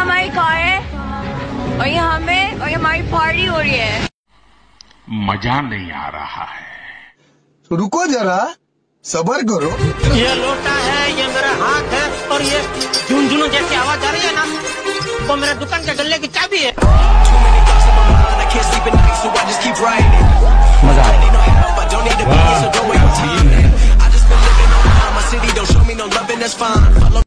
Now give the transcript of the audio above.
हमारी कार है और ये हमें और ये हमारी पार्टी हो रही है। मज़ा नहीं आ रहा है। तो रुको जरा सबर करो। ये लोटा है ये मेरा हाथ है और ये झुंझुनू जैसी आवाज़ आ रही है ना वो मेरे दुकान के गले की चाबी है। मज़ा wow.